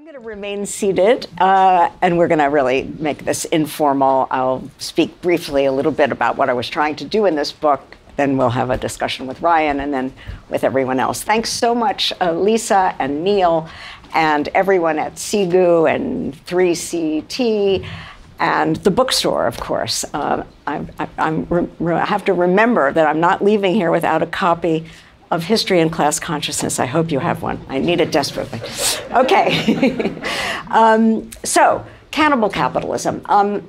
I'm going to remain seated, uh, and we're going to really make this informal. I'll speak briefly a little bit about what I was trying to do in this book. Then we'll have a discussion with Ryan and then with everyone else. Thanks so much, uh, Lisa and Neil, and everyone at CEGU and 3CT, and the bookstore, of course. Uh, I, I, I have to remember that I'm not leaving here without a copy of history and class consciousness. I hope you have one. I need it desperately. Okay. um, so, cannibal capitalism. Um,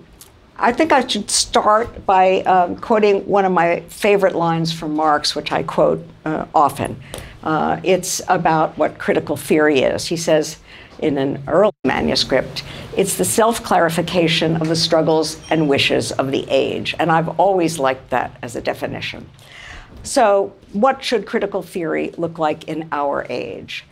I think I should start by um, quoting one of my favorite lines from Marx, which I quote uh, often. Uh, it's about what critical theory is. He says in an early manuscript, it's the self clarification of the struggles and wishes of the age. And I've always liked that as a definition. So, what should critical theory look like in our age?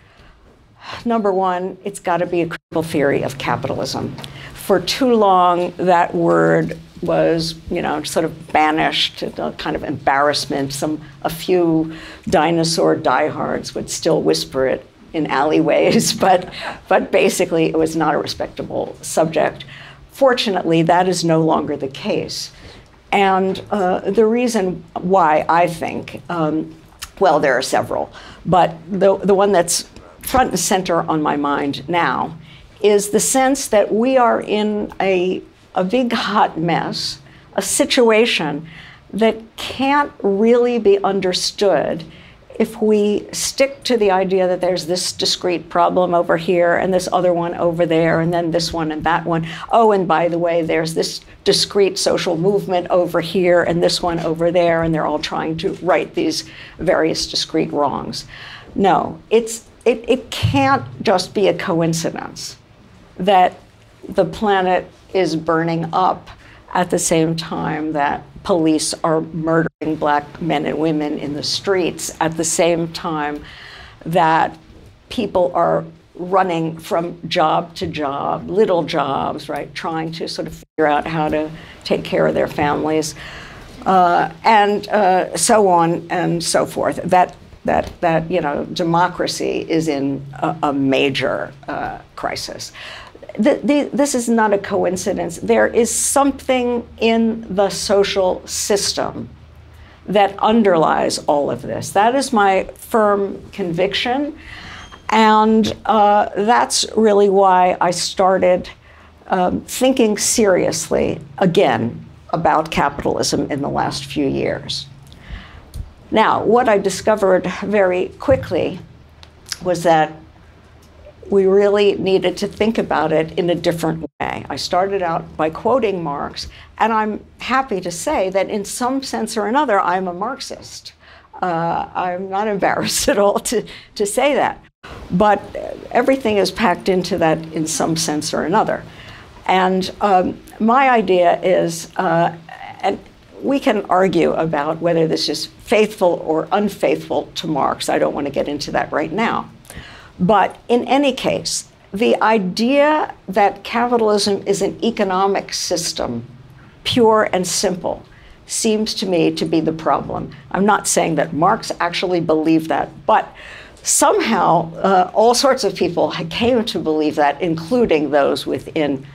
Number one, it's got to be a critical theory of capitalism. For too long, that word was, you know, sort of banished, a kind of embarrassment. Some, a few dinosaur diehards would still whisper it in alleyways, but, but basically, it was not a respectable subject. Fortunately, that is no longer the case. And uh, the reason why I think, um, well, there are several, but the, the one that's front and center on my mind now is the sense that we are in a, a big hot mess, a situation that can't really be understood if we stick to the idea that there's this discrete problem over here and this other one over there and then this one and that one. Oh, and by the way, there's this discrete social movement over here and this one over there, and they're all trying to right these various discrete wrongs. No, it's, it, it can't just be a coincidence that the planet is burning up at the same time that police are murdering black men and women in the streets at the same time that people are running from job to job, little jobs, right, trying to sort of figure out how to take care of their families, uh, and uh, so on and so forth. That that that you know democracy is in a, a major uh, crisis this is not a coincidence. There is something in the social system that underlies all of this. That is my firm conviction. And uh, that's really why I started um, thinking seriously again about capitalism in the last few years. Now, what I discovered very quickly was that we really needed to think about it in a different way. I started out by quoting Marx, and I'm happy to say that in some sense or another, I'm a Marxist. Uh, I'm not embarrassed at all to, to say that. But everything is packed into that in some sense or another. And um, my idea is, uh, and we can argue about whether this is faithful or unfaithful to Marx. I don't want to get into that right now. But in any case, the idea that capitalism is an economic system, pure and simple, seems to me to be the problem. I'm not saying that Marx actually believed that, but somehow uh, all sorts of people came to believe that, including those within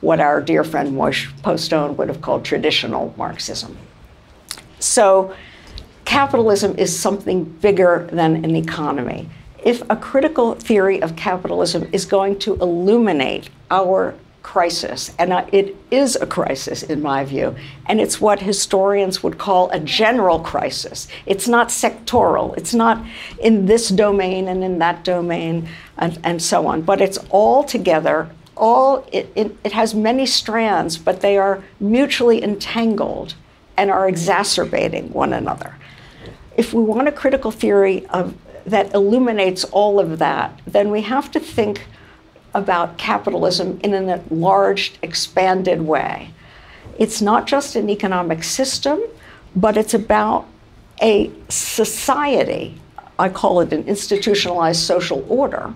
what our dear friend Moishe Postone would have called traditional Marxism. So, capitalism is something bigger than an economy if a critical theory of capitalism is going to illuminate our crisis, and uh, it is a crisis in my view, and it's what historians would call a general crisis. It's not sectoral, it's not in this domain and in that domain and, and so on, but it's all together. All it, it, it has many strands, but they are mutually entangled and are exacerbating one another. If we want a critical theory of that illuminates all of that, then we have to think about capitalism in an enlarged, expanded way. It's not just an economic system, but it's about a society, I call it an institutionalized social order,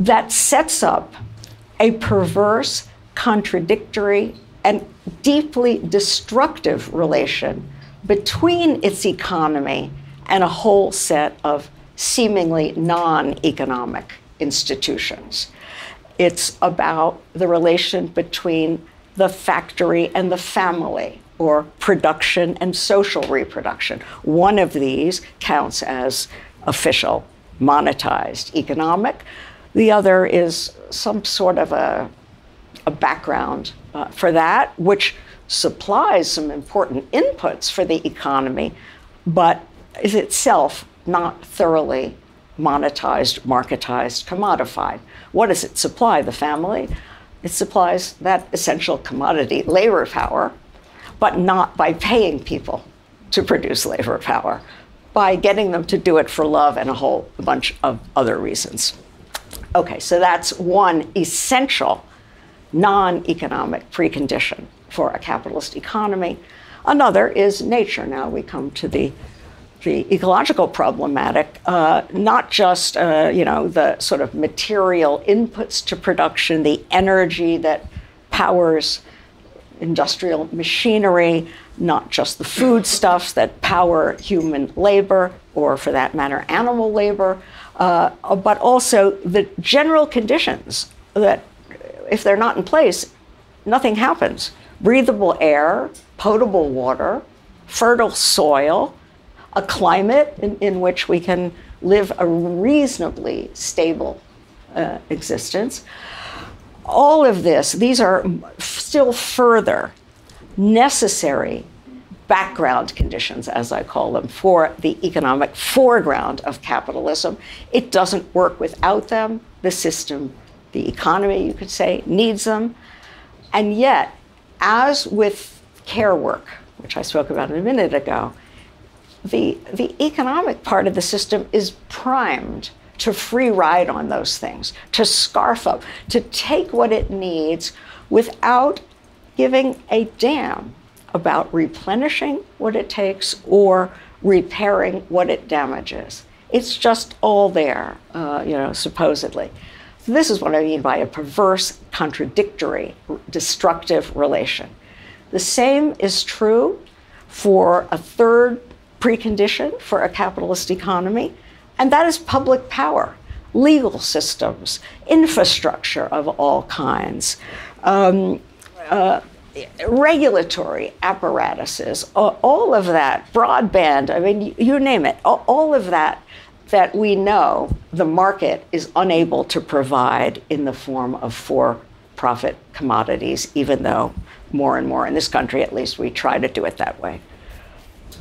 that sets up a perverse, contradictory, and deeply destructive relation between its economy and a whole set of seemingly non economic institutions. It's about the relation between the factory and the family, or production and social reproduction. One of these counts as official, monetized, economic. The other is some sort of a, a background uh, for that, which supplies some important inputs for the economy, but is itself not thoroughly monetized, marketized, commodified. What does it supply? The family? It supplies that essential commodity, labor power, but not by paying people to produce labor power, by getting them to do it for love and a whole bunch of other reasons. Okay, so that's one essential non economic precondition for a capitalist economy. Another is nature. Now we come to the the ecological problematic, uh, not just uh, you know the sort of material inputs to production, the energy that powers industrial machinery, not just the foodstuffs that power human labor, or for that matter, animal labor, uh, but also the general conditions that, if they're not in place, nothing happens. Breathable air, potable water, fertile soil, a climate in, in which we can live a reasonably stable uh, existence. All of this, these are still further necessary background conditions, as I call them, for the economic foreground of capitalism. It doesn't work without them. The system, the economy, you could say, needs them. And yet, as with care work, which I spoke about a minute ago, the, the economic part of the system is primed to free ride on those things, to scarf up, to take what it needs without giving a damn about replenishing what it takes or repairing what it damages. It's just all there, uh, you know, supposedly. This is what I mean by a perverse, contradictory, destructive relation. The same is true for a third precondition for a capitalist economy, and that is public power, legal systems, infrastructure of all kinds, um, uh, regulatory apparatuses, all of that, broadband, I mean, you name it, all of that that we know the market is unable to provide in the form of for profit commodities, even though more and more in this country, at least, we try to do it that way.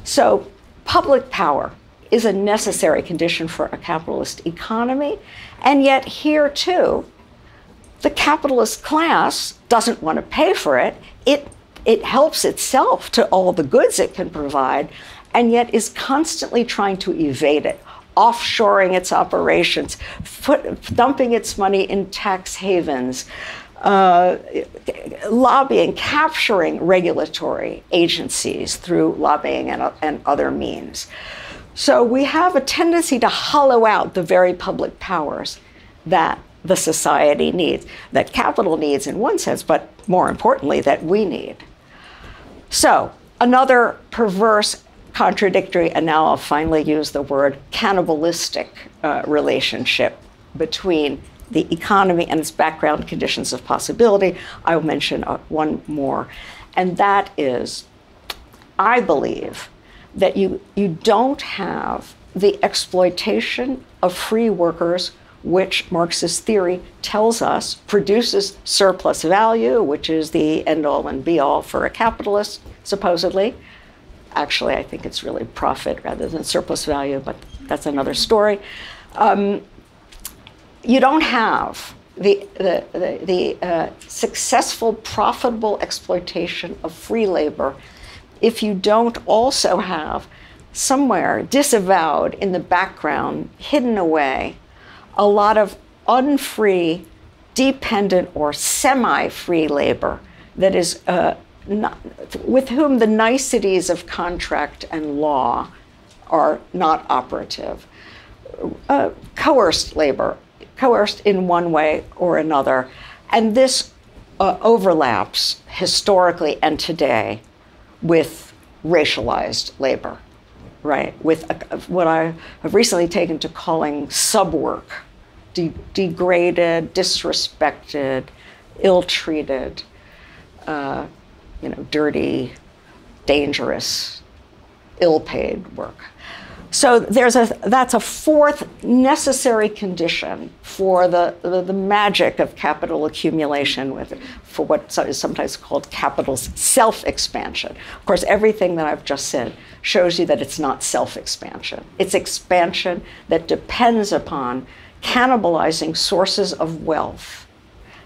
So, public power is a necessary condition for a capitalist economy, and yet, here too, the capitalist class doesn't want to pay for it. It, it helps itself to all the goods it can provide, and yet is constantly trying to evade it offshoring its operations, dumping its money in tax havens, uh, lobbying, capturing regulatory agencies through lobbying and, and other means. So we have a tendency to hollow out the very public powers that the society needs, that capital needs in one sense, but more importantly, that we need. So, another perverse contradictory, and now I'll finally use the word cannibalistic uh, relationship between the economy and its background conditions of possibility. I'll mention uh, one more, and that is I believe that you, you don't have the exploitation of free workers, which Marxist theory tells us produces surplus value, which is the end all and be all for a capitalist, supposedly actually, I think it's really profit rather than surplus value, but that's another story. Um, you don't have the, the, the, the uh, successful, profitable exploitation of free labor if you don't also have somewhere disavowed in the background, hidden away, a lot of unfree, dependent, or semi free labor that is uh, not, with whom the niceties of contract and law are not operative. Uh, coerced labor, coerced in one way or another. And this uh, overlaps historically and today with racialized labor, right? With a, what I have recently taken to calling sub work de- degraded, disrespected, ill treated, uh, you know, dirty, dangerous, ill paid work. So there's a, that's a fourth necessary condition for the, the, the, magic of capital accumulation with, for what is sometimes called capital self-expansion. Of course, everything that I've just said shows you that it's not self-expansion. It's expansion that depends upon cannibalizing sources of wealth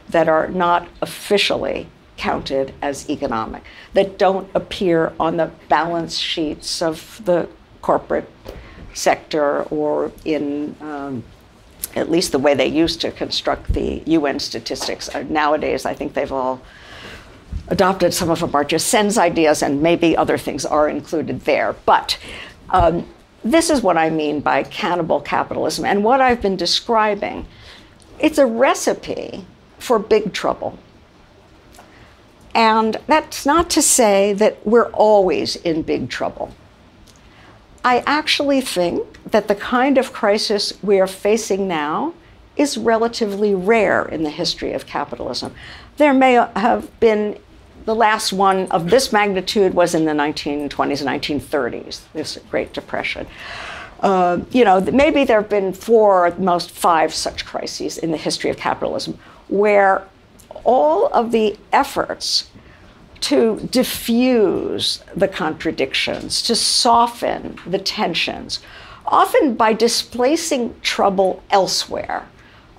that are not officially counted as economic, that don't appear on the balance sheets of the corporate sector or in um, at least the way they used to construct the UN statistics. Uh, nowadays, I think they've all adopted some of them are just Sen's ideas, and maybe other things are included there. But um, this is what I mean by cannibal capitalism. And what I've been describing, it's a recipe for big trouble. And that's not to say that we're always in big trouble. I actually think that the kind of crisis we are facing now is relatively rare in the history of capitalism. There may have been the last one of this magnitude was in the 1920s and 1930s, this Great Depression. Uh, you know, maybe there have been four, at most five such crises in the history of capitalism, where all of the efforts to diffuse the contradictions, to soften the tensions, often by displacing trouble elsewhere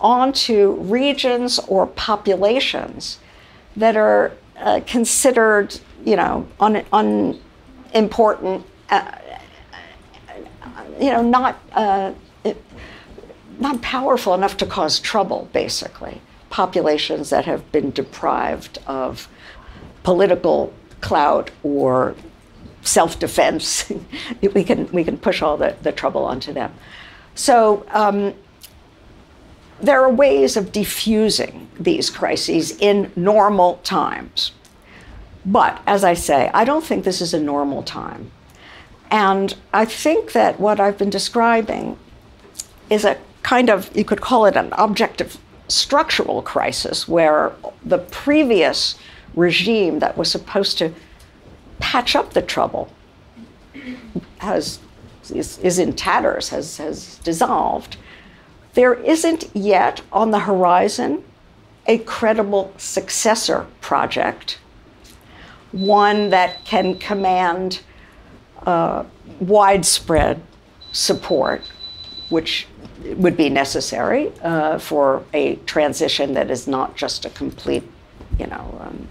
onto regions or populations that are uh, considered, you know, un, unimportant, uh, you know, not, uh, not powerful enough to cause trouble, basically. Populations that have been deprived of political clout or self-defense, we can we can push all the, the trouble onto them. So um, there are ways of diffusing these crises in normal times. But as I say, I don't think this is a normal time. And I think that what I've been describing is a kind of, you could call it an objective structural crisis where the previous regime that was supposed to patch up the trouble has, is, is in tatters, has, has dissolved. There isn't yet on the horizon a credible successor project, one that can command uh, widespread support, which would be necessary uh, for a transition that is not just a complete, you know, um,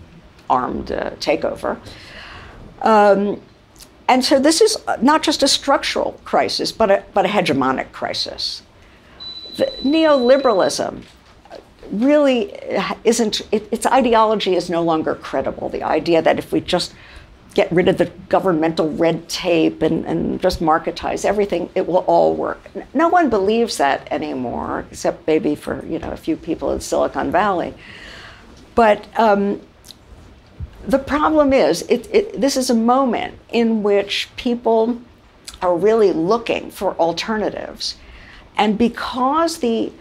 armed uh, takeover. Um, and so this is not just a structural crisis, but a, but a hegemonic crisis. The neoliberalism really isn't, it, its ideology is no longer credible. The idea that if we just get rid of the governmental red tape and, and just marketize everything, it will all work. No one believes that anymore, except maybe for you know a few people in Silicon Valley. But um, the problem is, it, it, this is a moment in which people are really looking for alternatives. And because the,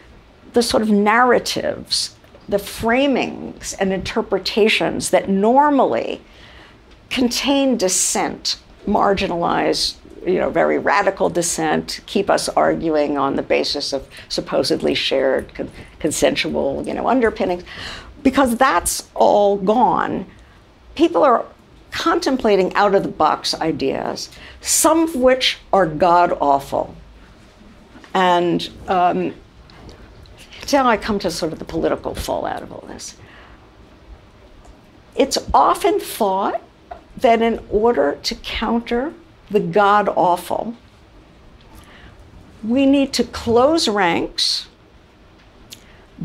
the sort of narratives, the framings and interpretations that normally contain dissent, marginalize, you know, very radical dissent, keep us arguing on the basis of supposedly shared con- consensual, you know, underpinnings, because that's all gone people are contemplating out of the box ideas, some of which are god awful. And um, now I come to sort of the political fallout of all this. It's often thought that in order to counter the god awful, we need to close ranks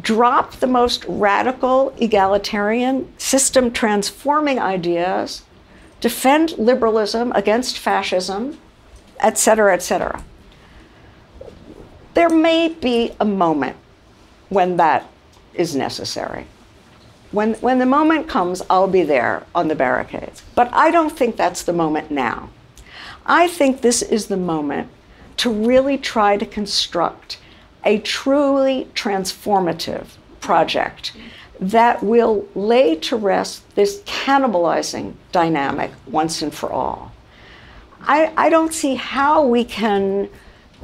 drop the most radical, egalitarian, system transforming ideas, defend liberalism against fascism, et cetera, et cetera. There may be a moment when that is necessary. When, when the moment comes, I'll be there on the barricades. But I don't think that's the moment now. I think this is the moment to really try to construct a truly transformative project that will lay to rest this cannibalizing dynamic once and for all. I, I don't see how we can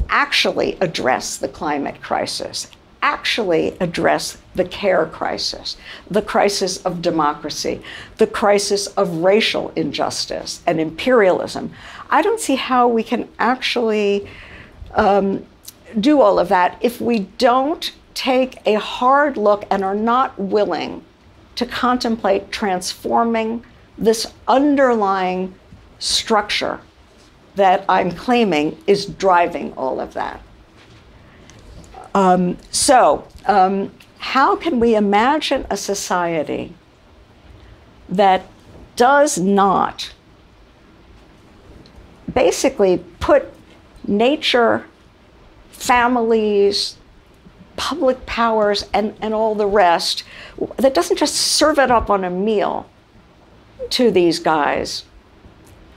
actually address the climate crisis, actually address the care crisis, the crisis of democracy, the crisis of racial injustice and imperialism. I don't see how we can actually um, do all of that if we don't take a hard look and are not willing to contemplate transforming this underlying structure that I'm claiming is driving all of that. Um, so, um, how can we imagine a society that does not basically put nature, families, public powers, and, and all the rest, that doesn't just serve it up on a meal to these guys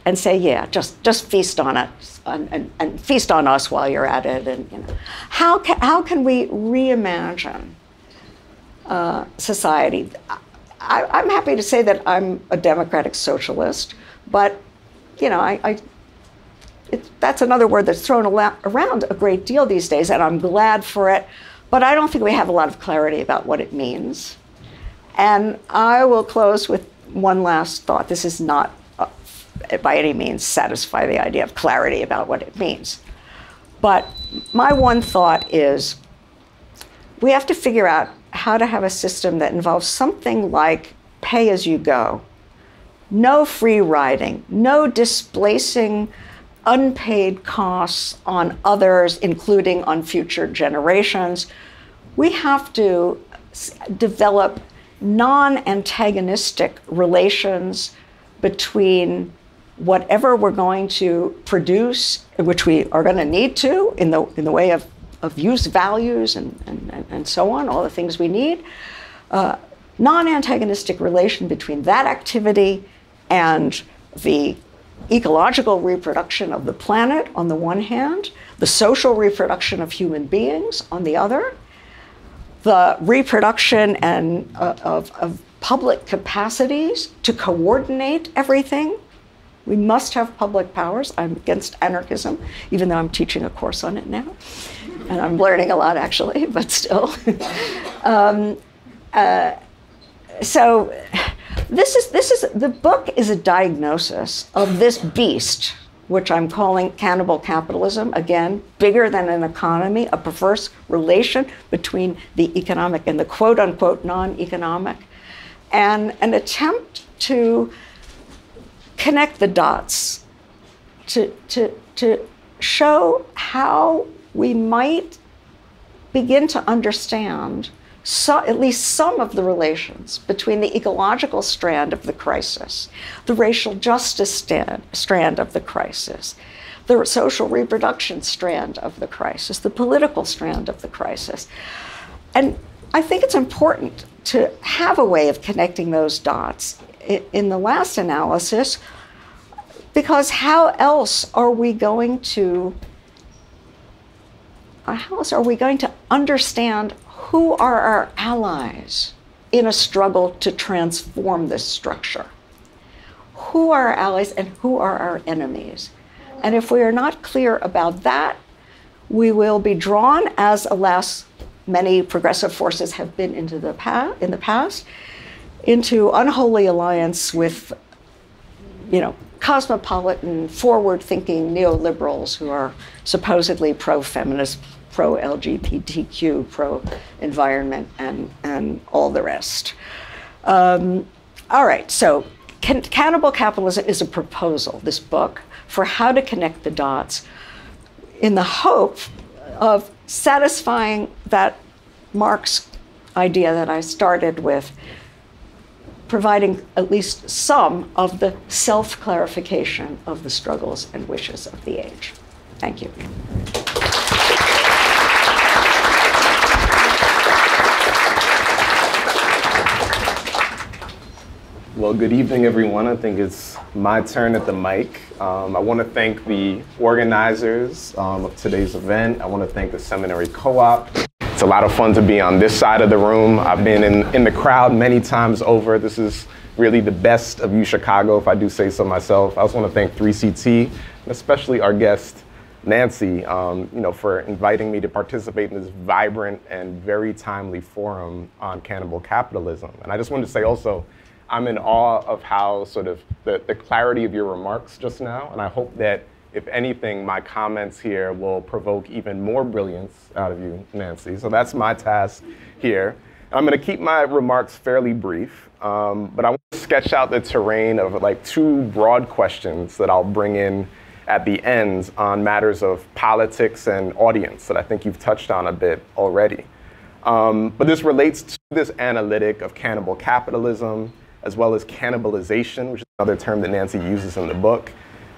and say, yeah, just, just feast on it and, and, and feast on us while you're at it. And, you know. how, can, how can we reimagine uh, society? I, am happy to say that I'm a democratic socialist, but you know, I, I it, that's another word that's thrown around a great deal these days, and I'm glad for it. But I don't think we have a lot of clarity about what it means. And I will close with one last thought. This is not uh, by any means satisfy the idea of clarity about what it means. But my one thought is we have to figure out how to have a system that involves something like pay as you go, no free riding, no displacing unpaid costs on others, including on future generations. We have to develop non antagonistic relations between whatever we're going to produce, which we are going to need to in the, in the way of, of use values and, and, and so on, all the things we need, uh, non antagonistic relation between that activity and the ecological reproduction of the planet on the one hand, the social reproduction of human beings on the other, the reproduction and uh, of, of public capacities to coordinate everything we must have public powers. I'm against anarchism, even though I'm teaching a course on it now. And I'm learning a lot, actually, but still. um, uh, so, this is, this is, the book is a diagnosis of this beast, which I'm calling cannibal capitalism. Again, bigger than an economy, a perverse relation between the economic and the quote unquote non economic, and an attempt to connect the dots to, to, to show how we might begin to understand so, at least some of the relations between the ecological strand of the crisis, the racial justice stand, strand of the crisis, the social reproduction strand of the crisis, the political strand of the crisis. And I think it's important to have a way of connecting those dots in the last analysis, because how else are we going to how else are we going to understand who are our allies in a struggle to transform this structure? Who are our allies and who are our enemies? And if we are not clear about that, we will be drawn, as alas, many progressive forces have been into the in the past, into unholy alliance with, you know, cosmopolitan, forward-thinking neoliberals who are supposedly pro-feminist, pro-LGBTQ, pro-environment, and, and all the rest. Um, all right, so can, Cannibal Capitalism is a proposal, this book, for how to connect the dots in the hope of satisfying that Marx idea that I started with providing at least some of the self clarification of the struggles and wishes of the age. Thank you. Well, good evening, everyone. I think it's my turn at the mic. Um, I want to thank the organizers um, of today's event. I want to thank the Seminary Co-op. It's a lot of fun to be on this side of the room. I've been in, in the crowd many times over. This is really the best of UChicago, if I do say so myself. I also want to thank 3CT, and especially our guest, Nancy, um, you know, for inviting me to participate in this vibrant and very timely forum on cannibal capitalism. And I just wanted to say also, I'm in awe of how sort of the, the clarity of your remarks just now, and I hope that if anything, my comments here will provoke even more brilliance out of you, Nancy. So that's my task here. And I'm going to keep my remarks fairly brief, um, but I want to sketch out the terrain of like two broad questions that I'll bring in at the ends on matters of politics and audience that I think you've touched on a bit already. Um, but this relates to this analytic of cannibal capitalism as well as cannibalization, which is another term that Nancy uses in the book.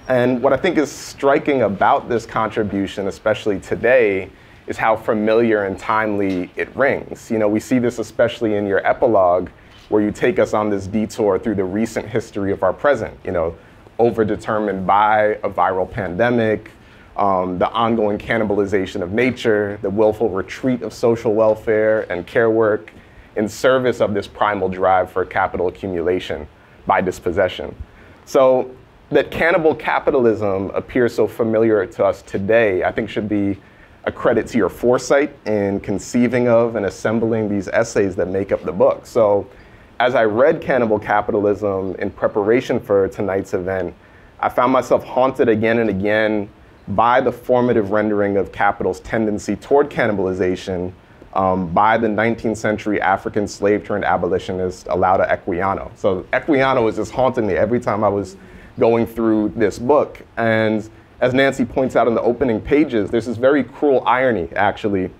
And what I think is striking about this contribution, especially today, is how familiar and timely it rings. You know, we see this especially in your epilogue, where you take us on this detour through the recent history of our present, you know, overdetermined by a viral pandemic, um, the ongoing cannibalization of nature, the willful retreat of social welfare and care work, in service of this primal drive for capital accumulation by dispossession. So that cannibal capitalism appears so familiar to us today, I think should be a credit to your foresight in conceiving of and assembling these essays that make up the book. So as I read Cannibal Capitalism in preparation for tonight's event, I found myself haunted again and again by the formative rendering of capital's tendency toward cannibalization um, by the 19th century African slave turned abolitionist Olaudah Equiano. So Equiano was just haunting me every time I was going through this book. And as Nancy points out in the opening pages, there's this very cruel irony, actually,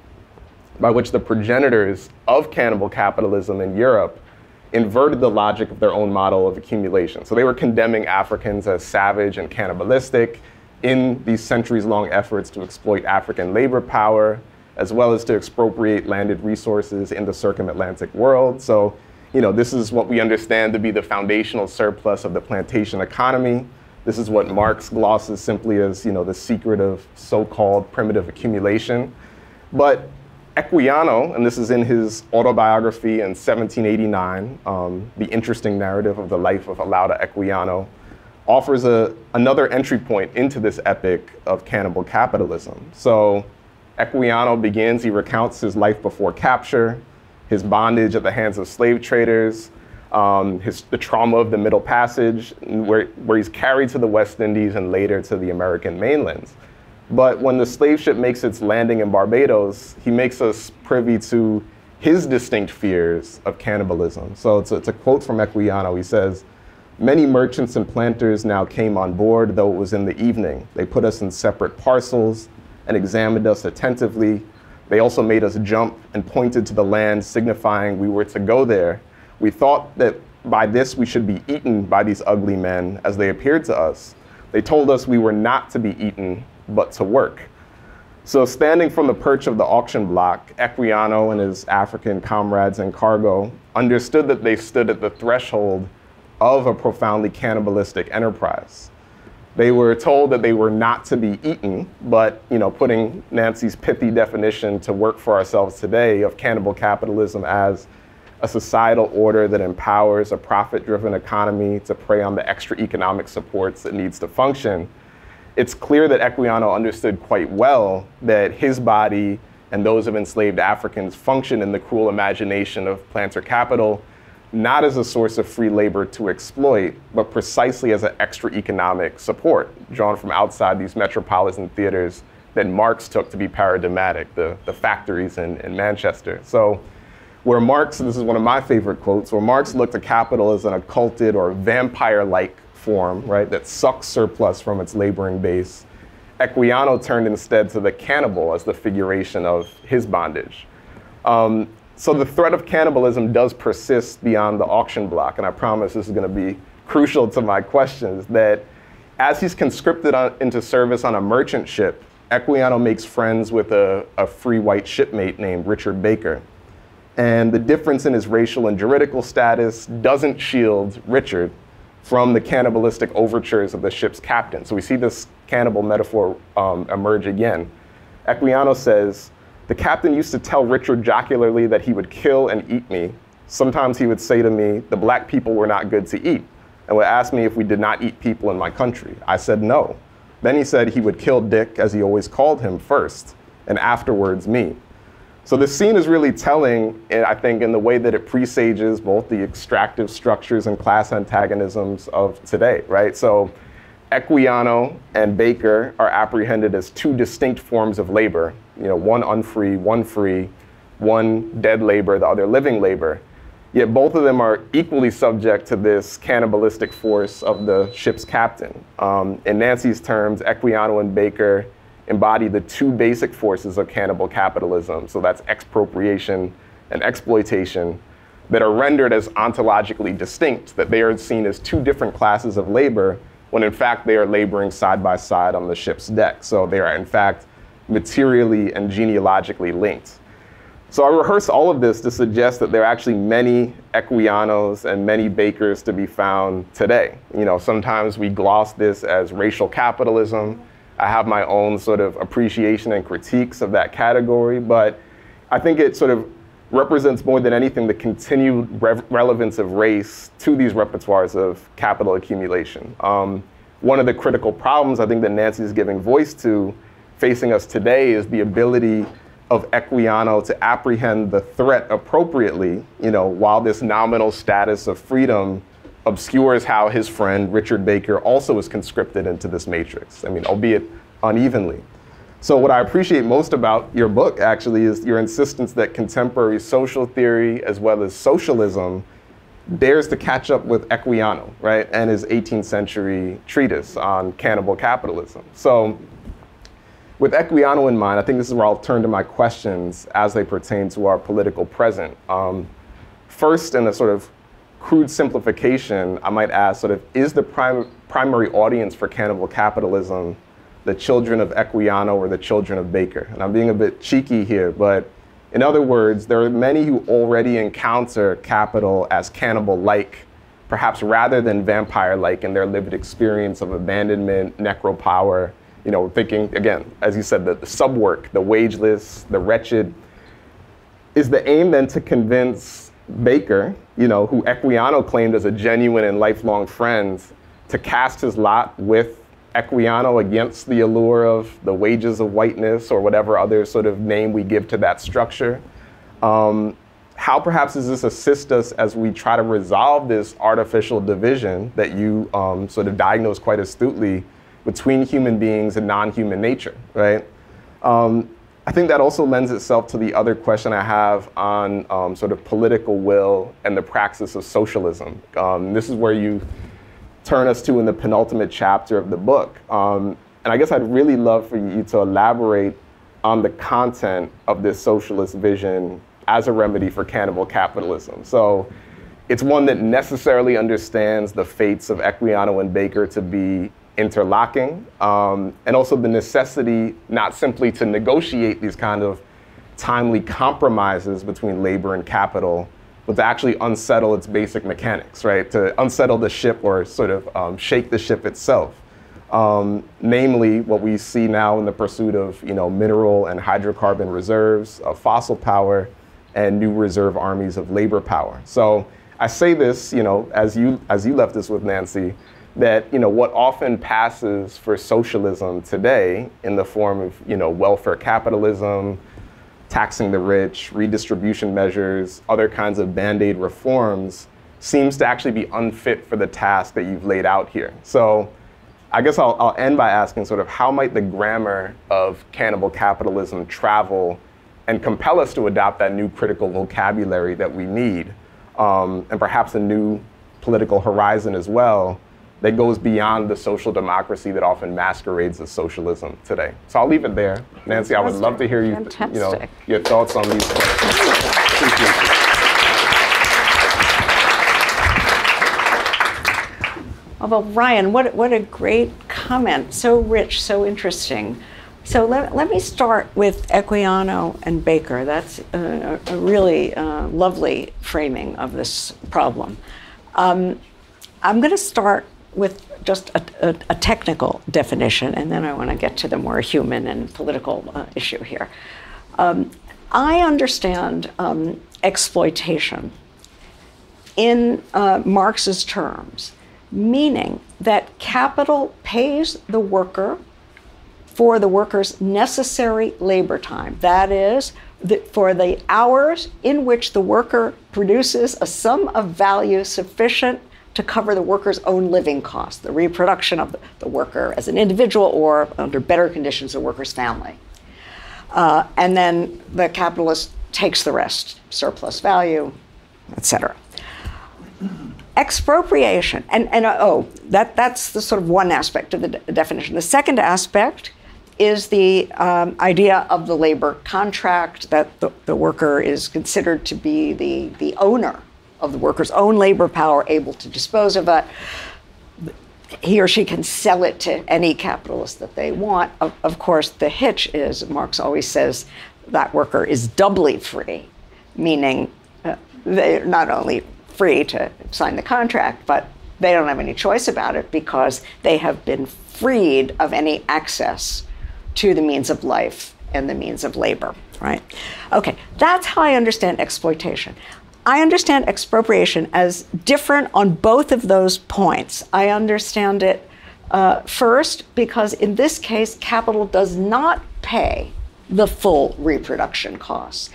by which the progenitors of cannibal capitalism in Europe inverted the logic of their own model of accumulation. So they were condemning Africans as savage and cannibalistic in these centuries long efforts to exploit African labor power as well as to expropriate landed resources in the circum-Atlantic world. So, you know, this is what we understand to be the foundational surplus of the plantation economy. This is what Marx glosses simply as, you know, the secret of so-called primitive accumulation. But Equiano, and this is in his autobiography in 1789, um, The Interesting Narrative of the Life of Olaudah Equiano, offers a, another entry point into this epic of cannibal capitalism. So Equiano begins, he recounts his life before capture, his bondage at the hands of slave traders, um, his, the trauma of the Middle Passage, where, where he's carried to the West Indies and later to the American mainlands. But when the slave ship makes its landing in Barbados, he makes us privy to his distinct fears of cannibalism. So it's a, it's a quote from Equiano. He says, Many merchants and planters now came on board, though it was in the evening. They put us in separate parcels and examined us attentively. They also made us jump and pointed to the land, signifying we were to go there. We thought that by this we should be eaten by these ugly men as they appeared to us. They told us we were not to be eaten, but to work. So, standing from the perch of the auction block, Equiano and his African comrades in cargo understood that they stood at the threshold of a profoundly cannibalistic enterprise. They were told that they were not to be eaten, but you know, putting Nancy's pithy definition to work for ourselves today of cannibal capitalism as a societal order that empowers a profit-driven economy to prey on the extra economic supports it needs to function, it's clear that Equiano understood quite well that his body and those of enslaved Africans function in the cruel imagination of planter capital not as a source of free labor to exploit, but precisely as an extra economic support drawn from outside these metropolitan theaters that Marx took to be paradigmatic, the, the factories in, in Manchester. So where Marx, and this is one of my favorite quotes, where Marx looked at capital as an occulted or vampire-like form, right, that sucks surplus from its laboring base, Equiano turned instead to the cannibal as the figuration of his bondage. Um, so the threat of cannibalism does persist beyond the auction block, and I promise this is going to be crucial to my questions. That as he's conscripted on, into service on a merchant ship, Equiano makes friends with a, a free white shipmate named Richard Baker. And the difference in his racial and juridical status doesn't shield Richard from the cannibalistic overtures of the ship's captain. So we see this cannibal metaphor um, emerge again. Equiano says, The captain used to tell Richard jocularly that he would kill and eat me. Sometimes he would say to me, The black people were not good to eat, and would ask me if we did not eat people in my country. I said no. Then he said he would kill Dick, as he always called him, first, and afterwards me. So this scene is really telling, eh, I think, in the way that it presages both the extractive structures and class antagonisms of today, right? So Equiano and Baker are apprehended as two distinct forms of labor, you know, one unfree, one free, one dead labor, the other living labor. Yet both of them are equally subject to this cannibalistic force of the ship's captain. Um, in Nancy's terms, Equiano and Baker embody the two basic forces of cannibal capitalism. So that's expropriation and exploitation that are rendered as ontologically distinct, that they are seen as two different classes of labor when in fact they are laboring side by side on the ship's deck. So they are in fact materially and genealogically linked. So I rehearse all of this to suggest that there are actually many Equianos and many Bakers to be found today. You know, sometimes we gloss this as racial capitalism. I have my own sort of appreciation and critiques of that category, but I think it sort of represents more than anything the continued re- relevance of race to these repertoires of capital accumulation. Um, one of the critical problems I think that Nancy is giving voice to facing us today is the ability of Equiano to apprehend the threat appropriately, you know, while this nominal status of freedom obscures how his friend Richard Baker also is conscripted into this matrix. I mean, albeit unevenly. So, what I appreciate most about your book actually is your insistence that contemporary social theory as well as socialism dares to catch up with Equiano, right, and his 18th century treatise on cannibal capitalism. So, with Equiano in mind, I think this is where I'll turn to my questions as they pertain to our political present. Um, first, in a sort of crude simplification, I might ask sort of, is the prim- primary audience for cannibal capitalism the children of Equiano or the children of Baker? And I'm being a bit cheeky here, but in other words, there are many who already encounter capital as cannibal-like, perhaps rather than vampire-like in their lived experience of abandonment, necropower, you know, thinking, again, as you said, the, the subwork, the wageless, the wretched. Is the aim then to convince Baker, you know, who Equiano claimed as a genuine and lifelong friend, to cast his lot with Equiano against the allure of the wages of whiteness or whatever other sort of name we give to that structure. Um, how perhaps does this assist us as we try to resolve this artificial division that you um, sort of diagnose quite astutely between human beings and non-human nature, right? Um, I think that also lends itself to the other question I have on um, sort of political will and the praxis of socialism. Um, this is where you turn us to in the penultimate chapter of the book. Um, and I guess I'd really love for you to elaborate on the content of this socialist vision as a remedy for cannibal capitalism. So it's one that necessarily understands the fates of Equiano and Baker to be interlocking, um, and also the necessity not simply to negotiate these kind of timely compromises between labor and capital, but to actually unsettle its basic mechanics, right? To unsettle the ship or sort of um, shake the ship itself. Um, namely, what we see now in the pursuit of you know mineral and hydrocarbon reserves, of fossil power, and new reserve armies of labor power. So I say this, you know, as you as you left us with Nancy, that you know what often passes for socialism today in the form of you know welfare capitalism, taxing the rich, redistribution measures, other kinds of band-aid reforms seems to actually be unfit for the task that you've laid out here. So I guess I'll, I'll end by asking sort of how might the grammar of cannibal capitalism travel and compel us to adopt that new critical vocabulary that we need, um, and perhaps a new political horizon as well that goes beyond the social democracy that often masquerades as socialism today. So I'll leave it there. Nancy, I would love to hear you, you know, your thoughts on these questions. Oh, well, Ryan, what, what a great comment. So rich, so interesting. So let, let me start with Equiano and Baker. That's a, a really uh, lovely framing of this problem. Um, I'm going to start with just a, a, a, technical definition, and then I want to get to the more human and political uh, issue here. Um, I understand um, exploitation in uh, Marx's terms, meaning that capital pays the worker for the worker's necessary labor time. That is, the, for the hours in which the worker produces a sum of value sufficient to cover the worker's own living costs, the reproduction of the, worker as an individual or, under better conditions, the worker's family. Uh, and then the capitalist takes the rest, surplus value, etc. Expropriation, and, and uh, oh, that, that's the sort of one aspect of the de- definition. The second aspect is the um, idea of the labor contract that the, the worker is considered to be the, the owner of the worker's own labor power, able to dispose of it. He or she can sell it to any capitalist that they want. Of, of course, the hitch is Marx always says that worker is doubly free, meaning uh, they're not only free to sign the contract, but they don't have any choice about it because they have been freed of any access to the means of life and the means of labor, right? Okay, that's how I understand exploitation. I understand expropriation as different on both of those points. I understand it uh, first because in this case, capital does not pay the full reproduction costs.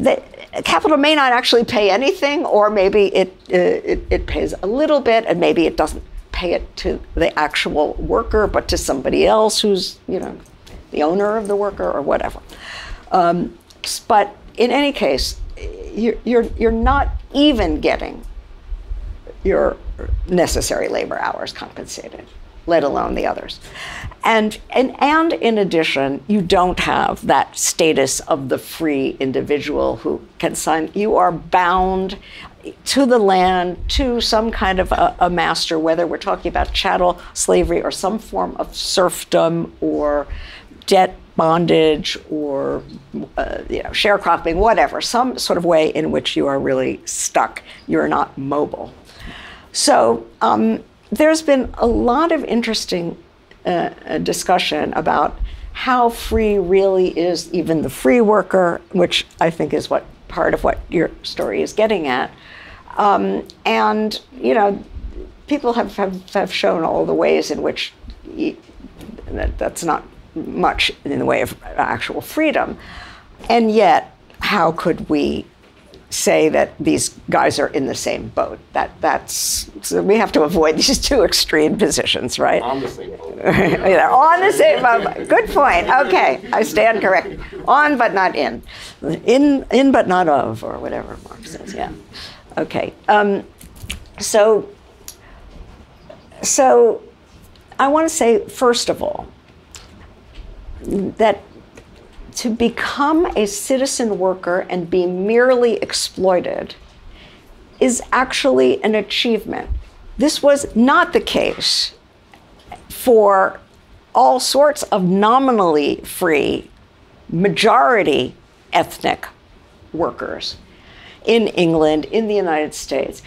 The, capital may not actually pay anything, or maybe it, uh, it, it pays a little bit, and maybe it doesn't pay it to the actual worker, but to somebody else who's you know the owner of the worker or whatever. Um, but in any case, you're, you're, you're not even getting your necessary labor hours compensated, let alone the others. And, and, and in addition, you don't have that status of the free individual who can sign. You are bound to the land, to some kind of a, a master, whether we're talking about chattel slavery or some form of serfdom or debt bondage or uh, you know, sharecropping, whatever, some sort of way in which you are really stuck. You're not mobile. So um, there's been a lot of interesting uh, uh, discussion about how free really is even the free worker, which I think is what part of what your story is getting at. Um, and you know, people have, have, have shown all the ways in which that, that's not much in the way of actual freedom. And yet, how could we say that these guys are in the same boat? That that's so we have to avoid these two extreme positions, right? On the same boat. yeah, on the same boat. Good point. Okay, I stand corrected. On but not in. In in but not of, or whatever Marx says. Yeah. Okay. Um, so so I want to say first of all that to become a citizen worker and be merely exploited is actually an achievement. This was not the case for all sorts of nominally free, majority ethnic workers in England, in the United States.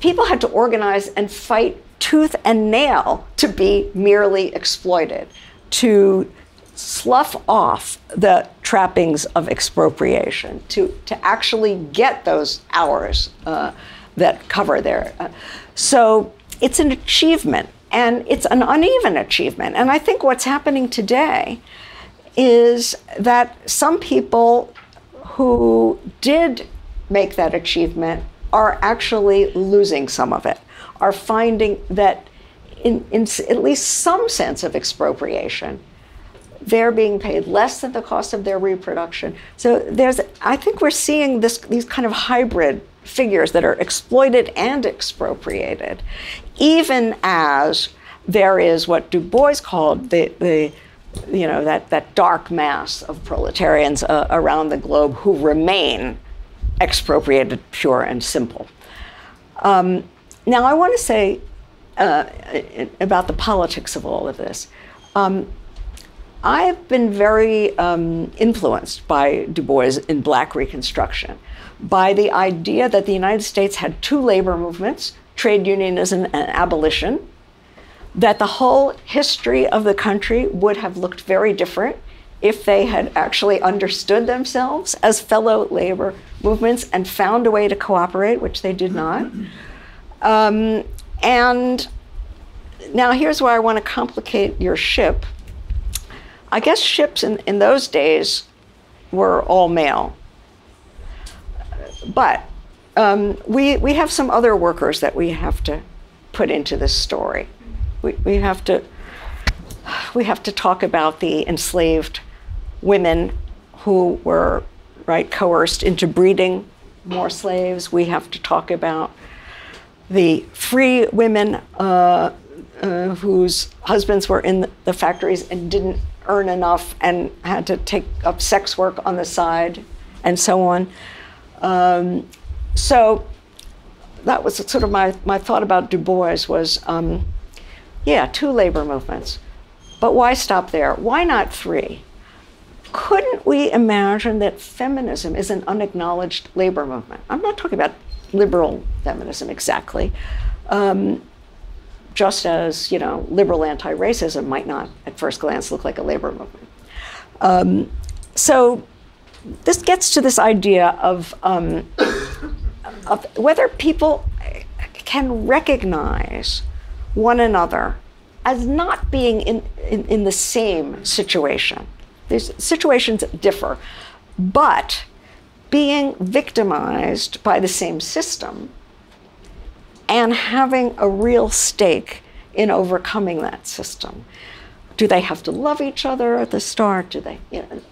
People had to organize and fight tooth and nail to be merely exploited, to slough off the trappings of expropriation, to, to actually get those hours uh, that cover their. Uh, so it's an achievement, and it's an uneven achievement. And I think what's happening today is that some people who did make that achievement are actually losing some of it, are finding that in, in at least some sense of expropriation, they're being paid less than the cost of their reproduction. So there's, I think we're seeing this, these kind of hybrid figures that are exploited and expropriated, even as there is what Du Bois called the, the you know, that, that dark mass of proletarians uh, around the globe who remain expropriated, pure and simple. Um, now, I want to say uh, about the politics of all of this. Um, I've been very um, influenced by Du Bois in Black Reconstruction, by the idea that the United States had two labor movements trade unionism and abolition, that the whole history of the country would have looked very different if they had actually understood themselves as fellow labor movements and found a way to cooperate, which they did not. Um, and now here's where I want to complicate your ship. I guess ships in, in those days were all male. But um, we, we have some other workers that we have to put into this story. We, we, have to, we have to talk about the enslaved women who were right coerced into breeding more slaves. We have to talk about the free women uh, uh, whose husbands were in the factories and didn't earn enough and had to take up sex work on the side and so on. Um, so that was sort of my, my thought about Du Bois was, um, yeah, two labor movements. But why stop there? Why not three? Couldn't we imagine that feminism is an unacknowledged labor movement? I'm not talking about liberal feminism exactly. Um, just as you know, liberal anti-racism might not, at first glance, look like a labor movement. Um, so this gets to this idea of, um, of whether people can recognize one another as not being in, in, in the same situation. These situations differ, but being victimized by the same system and having a real stake in overcoming that system. Do they have to love each other at the start? Do they? You know,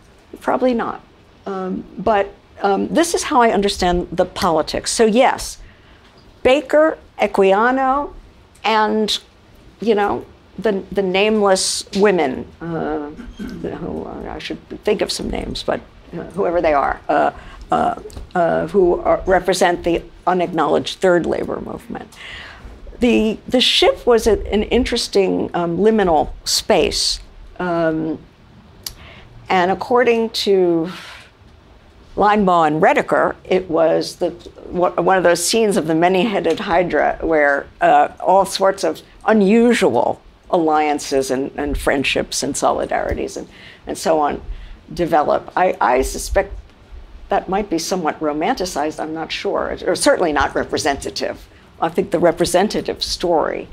probably not. Um, but um, this is how I understand the politics. So yes, Baker, Equiano, and you know the the nameless women. Uh, who uh, I should think of some names, but uh, whoever they are. Uh, uh, uh, who are, represent the unacknowledged third labor movement. The, the ship was a, an interesting um, liminal space. Um, and according to Linebaugh and Rediker, it was the, one of those scenes of the many headed Hydra where uh, all sorts of unusual alliances and, and, friendships and solidarities and, and so on develop. I, I suspect that might be somewhat romanticized, I'm not sure, or certainly not representative. I think the representative story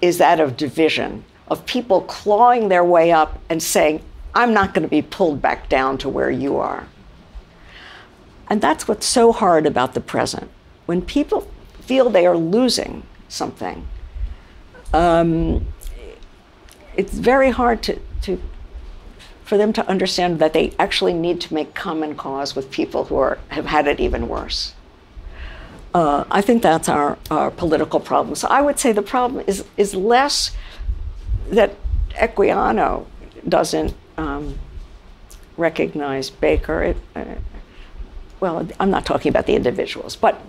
is that of division, of people clawing their way up and saying, I'm not going to be pulled back down to where you are. And that's what's so hard about the present. When people feel they are losing something, um, it's very hard to, to for them to understand that they actually need to make common cause with people who are, have had it even worse. Uh, I think that's our, our political problem. So I would say the problem is, is less that Equiano doesn't um, recognize Baker. It, uh, well, I'm not talking about the individuals, but,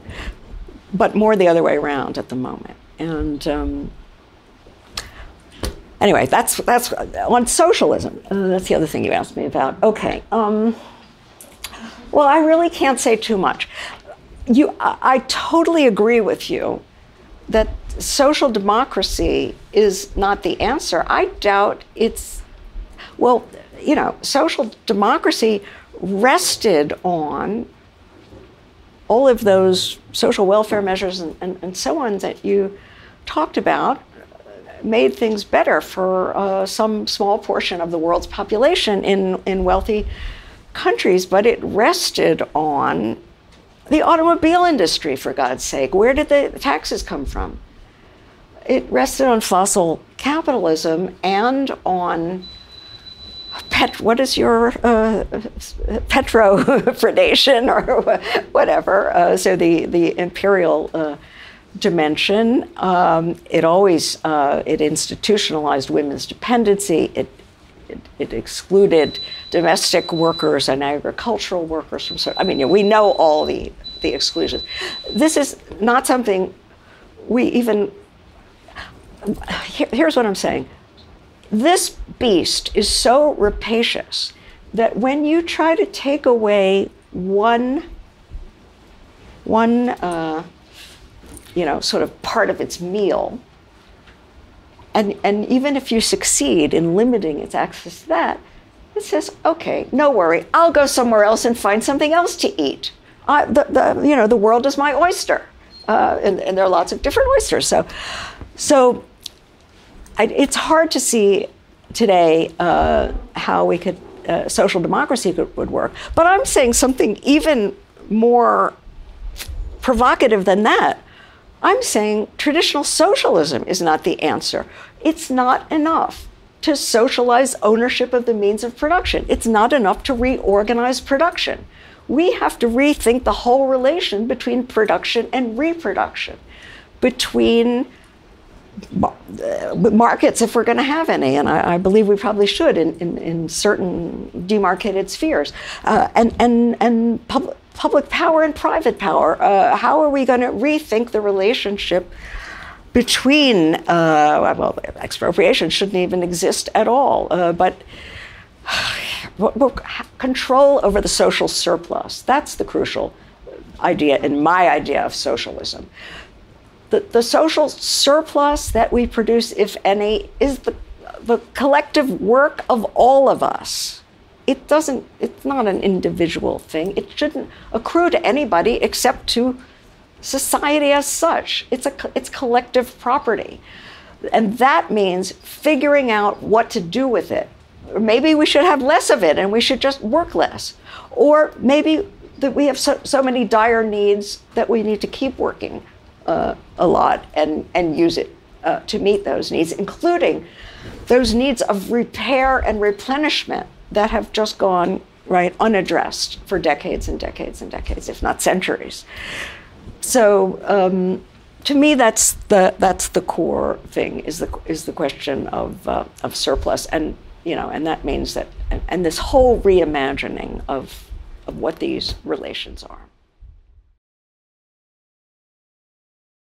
but more the other way around at the moment. And um, anyway, that's that's on socialism. Uh, that's the other thing you asked me about. Okay. Um, well, I really can't say too much. You, I, I totally agree with you that social democracy is not the answer. I doubt it's. Well, you know, social democracy rested on all of those social welfare measures and, and, and so on that you talked about made things better for uh, some small portion of the world's population in, in wealthy countries, but it rested on the automobile industry, for God's sake. Where did the taxes come from? It rested on fossil capitalism and on pet. What is your uh, petro predation or whatever? Uh, so the the imperial uh, dimension. Um, it always uh, it institutionalized women's dependency. It, it, it excluded domestic workers and agricultural workers from. I mean, you know, we know all the the exclusions. This is not something we even. Here, here's what I'm saying. this beast is so rapacious that when you try to take away one, one, uh, you know, sort of part of its meal, and, and even if you succeed in limiting its access to that, it says, okay, no worry, I'll go somewhere else and find something else to eat. The, the, you know, the world is my oyster. Uh, and, and, there are lots of different oysters. So, so I, it's hard to see today uh, how we could uh, social democracy could, would work. But I'm saying something even more provocative than that. I'm saying traditional socialism is not the answer. It's not enough to socialize ownership of the means of production. It's not enough to reorganize production. We have to rethink the whole relation between production and reproduction, between uh, markets if we're going to have any, and I, I, believe we probably should in, in, in certain demarcated spheres, uh, and, and, and public, public power and private power. Uh, how are we going to rethink the relationship between, uh, well, expropriation shouldn't even exist at all, uh, but control over the social surplus, that's the crucial idea in my idea of socialism the, the social surplus that we produce, if any, is the, the collective work of all of us. It doesn't, it's not an individual thing. It shouldn't accrue to anybody except to society as such. It's, a, it's collective property. And that means figuring out what to do with it. Or maybe we should have less of it and we should just work less. Or maybe that we have so, so many dire needs that we need to keep working uh, a lot and, and use it uh, to meet those needs, including those needs of repair and replenishment that have just gone right unaddressed for decades and decades and decades, if not centuries. So um, to me, that's the that's the core thing is the is the question of uh, of surplus, and you know, and that means that and, and this whole reimagining of of what these relations are.